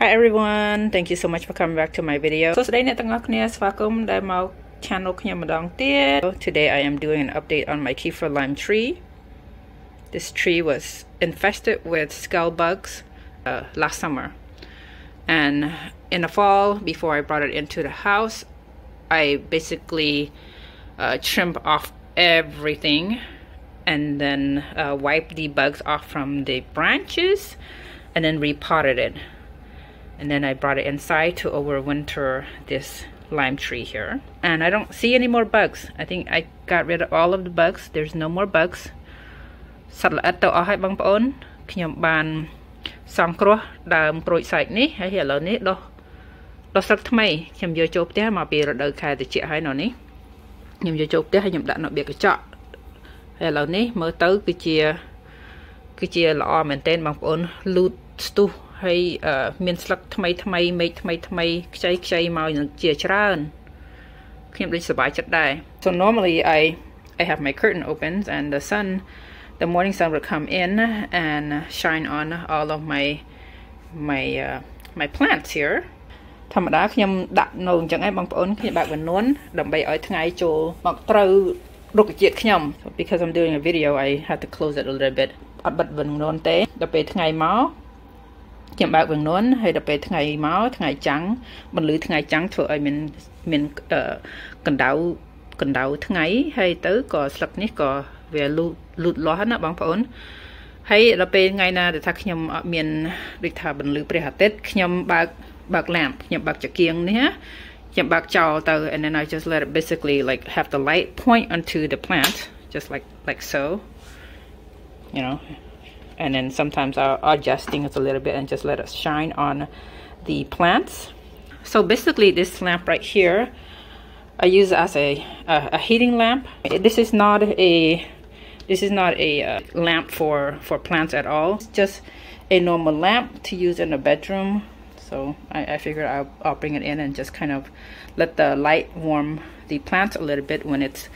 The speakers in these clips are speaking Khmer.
Hi everyone thank you so much for coming back to my video សួស្តីអ្នកទាំងអស់គ្នាស្វាគមន៍ដែលមក channel ខ្ញុំម្ដងទៀត Today I am doing an update on my Kefir lime tree This tree was infested with skull bugs uh, last summer and in the fall before I brought it into the house I basically uh, trimmed off everything and then uh, wiped the bugs off from the branches and then repotted it And then I brought it inside to overwinter this lime tree here and I don't see any more bugs I think I got rid of all of the bugs there's no more bugs សត្វល្អិតទៅអស់ហើយបងប្អូនខ្ញុំបានសង្គ្រោះដើមក្រូចសែកនេះហើយឥឡូវនេះដុះដុះស្លឹកថ្មីខ្ញុំយកចូលផ្ទះមកពីរដូវខែត្រជាក់ហើយនៅនេះខ្ញុំយកចូលផ្ទះហើយខ្ញុំដាក់នៅបៀកកញ្ចក់ហើយឥឡូវនេះមើលទៅគឺជាគឺជាល្អមែនទែនបងប្អូនលូតស្ទុះ ហើយមានស្លឹកថ្មីថ្មីមេឃថ្មីថ្មីខ្ចីខ្ចីមកជាច្រើនខ្ញុំដូចសប្បាយចិត្តដែរ So normally I I have my curtain opens and the sun the morning sun would come in and shine on all of my my uh, my plants here ធម្មតាខ្ញុំដាក់នៅអញ្ចឹងឯងបងប្អូនខ្ញុំបើកវនួនដើម្បីឲ្យថ្ងៃចូលមកត្រូវរុក្ខជាតិខ្ញុំ because I'm doing a video I have to close it a little bit អត់បិទវនួនទេដល់ពេលថ្ងៃមក ខ្ញុំបើកវងនួនហើយដល់ពេលថ្ងៃមកថ្ងៃចាំងបន្លឺថ្ងៃចាំងធ្វើឲ្យមានមានកណ្ដៅកណ្ដៅថ្ងៃហើយទៅក៏ស្លឹកនេះក៏វាលូតលូតលាស់ណាបងប្អូនហើយដល់ពេលថ្ងៃណាដែលថាខ្ញុំអត់មានដូចថាបន្លឺព្រះអាទិត្យខ្ញុំបើកបើកឡាំខ្ញុំបើកចង្គៀងនេះណាខ្ញុំបើកចោលទៅ and then I just let it basically like have the light point onto the plant just like like so you know and then sometimes I'll adjust things a little bit and just let it shine on the plants. So basically this lamp right here, I use as a, a, a heating lamp. This is not a this is not a uh, lamp for for plants at all. It's just a normal lamp to use in a bedroom. So I, I figured I'll, I'll bring it in and just kind of let the light warm the plants a little bit when it's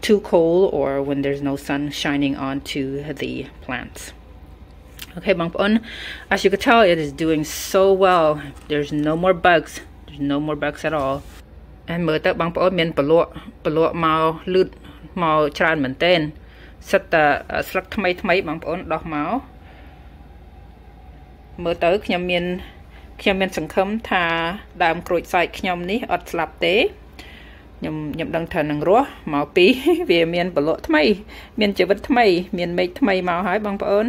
too cold or when there's no sun shining onto the plants. Okay, bang on. As you can tell, it is doing so well. There's no more bugs. There's no more bugs at all. And មើលទៅបងប្អូនមានពលក់ពលក់មកលឺតមកច្រើនមែនទែនសិតតែស្លឹកថ្មីថ្មីបងប្អូនដោះមកមើលទៅខ្ញុំមានខ្ញុំមានសង្ឃឹមថាដើមក្រូចសើចខ្ញុំនេះអត់ស្លាប់ទេ ខ្ញុំខ្ញុំដឹងថានឹងរស់មកពីវាមានពលក់ថ្មី មានជីវិតថ្មី មានមេឃថ្មីមកហើយបងប្អូន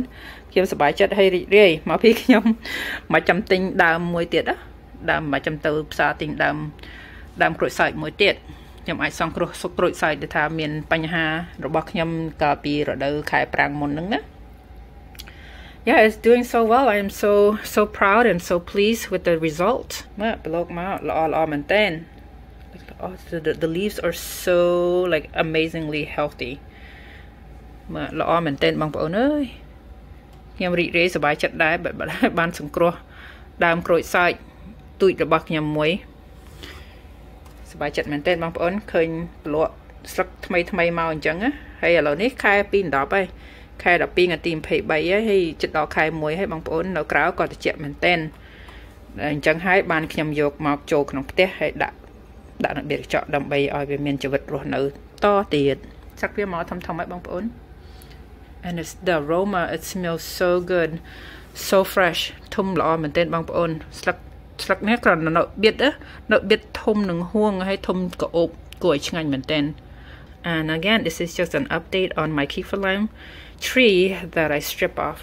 ខ្ញុំសប្បាយចិត្តហើយរីករាយមកពីខ្ញុំមកចាំទិញដើមមួយទៀតណាដើមមកចាំទៅផ្សារទិញដើមដើមក្រូចសើចមួយទៀតខ្ញុំអាចសង្គ្រោះសុខក្រូចសើចដែលថាមានបញ្ហារបស់ខ្ញុំកាលពីរដូវខែប្រាំងមុនហ្នឹងណា Yeah, it's doing so well. I am so so proud and so pleased with the result. មកប្លុកមកល្អល្អមែនតើ oh, the, the leaves are so like amazingly healthy មកល្អមែនតើបងប្អូនអើយខ្ញុំរីករាយសប្បាយចិត្តដែរបានសង្គ្រោះដើមក្រូចសើចទូចរបស់ខ្ញុំមួយសប្បាយចិត្តមែនទែនបងប្អូនឃើញប្លក់ស្លឹកថ្មីថ្មីមកអញ្ចឹងហើយឥឡូវនេះខែ2 10ហើយខែ12ថ្ងៃទី23ហើយហើយចិត្តដល់ខែ1ហើយបងប្អូននៅក្រៅក៏ត្រជាក់មែនទែនអញ្ចឹងហើយបានខ្ញុំយកមកចូលក្នុងផ្ទះហើយដាក់ ដាក់នៅបៀកកញ្ចក់ដើម្បីឲ្យវាមានជីវិតរស់នៅតទៀតសាក់វាមកធំធំហើយបងប្អូន and it's the aroma it smells so good so fresh ធំល្អមែនទែនបងប្អូនស្លឹកស្លឹកនេះគ្រាន់តែនៅបៀតនៅបៀតធំនឹងហួងហើយធំក្អូបគួរឲ្យឆ្ងាញ់មែនទែន and again this is just an update on my Kefir lime tree that I strip off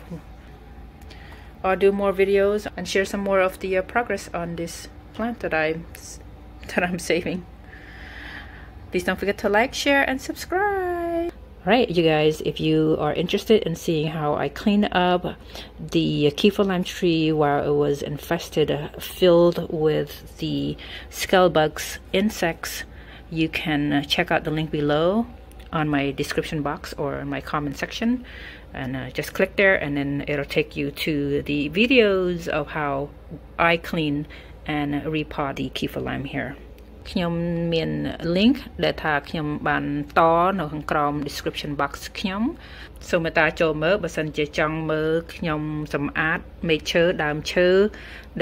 I'll do more videos and share some more of the uh, progress on this plant that I that I'm saving. Please don't forget to like share and subscribe. Alright, you guys, if you are interested in seeing how I clean up the Kefir lime tree while it was infested, filled with the skull bugs, insects, you can check out the link below on my description box or in my comment section. And uh, just click there and then it'll take you to the videos of how I clean and repot the Kefir lime here. ខ្ញុំមាន link ដែលថាខ្ញុំបានតនៅខាងក្រោម description box ខ្ញុំសូមមេត្តាចូលមើលបើសិនជាចង់មើលខ្ញុំសម្អាតមែកឈើដើមឈើ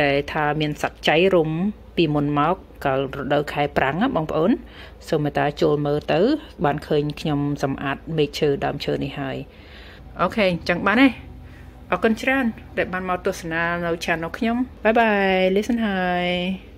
ដែលថាមានសក្ចៃរុំពីមុនមកកាលរដូវខែប្រាំងបងប្អូនសូមមេត្តាចូលមើលទៅ បានឃើញខ្ញុំសម្អាតមែកឈើដើមឈើនេះហើយអូខេអញ្ចឹងបានទេ អរគុណច្រើនដែលបានមកទស្សនានៅ channel ខ្ញុំបាយបាយ listen hi